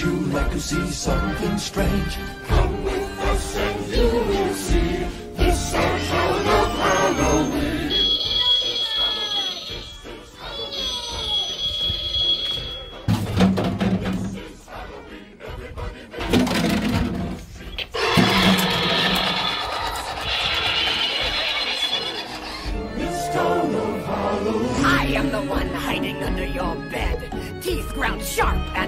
to see something strange. Come with us and you will see this of Halloween. I am the one hiding under your bed.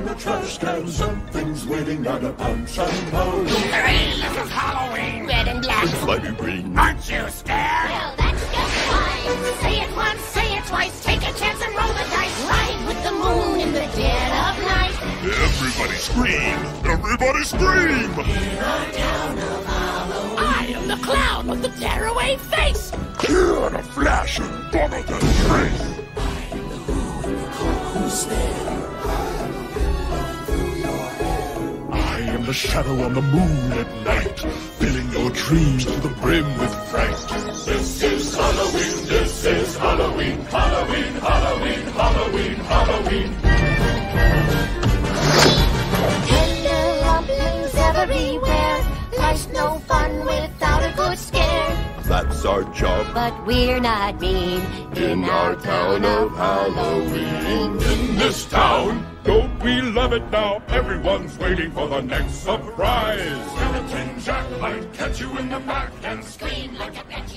In the trash can. Something's waiting at a punch and pound. Hooray, this is Halloween. Red and black. Slimy green. Aren't you scared? Well, that's just fine. Say it once, say it twice. Take a chance and roll the dice. Ride with the moon in the dead of night. Everybody scream! Everybody scream! In the town of Halloween. I am the clown with the tearaway face. Here in a flash and bubble the the shadow on the moon at night, filling your dreams to the brim with fright. This is Halloween, this is Halloween, Halloween, Halloween, Halloween, Halloween. Tender rumblings everywhere. Life's no fun without a good scare. That's our job But we're not mean in our town of Halloween. In this town, Don't we love it now? Everyone's waiting for the next surprise. Skeleton Jack might catch you in the back and scream like a Benjamin.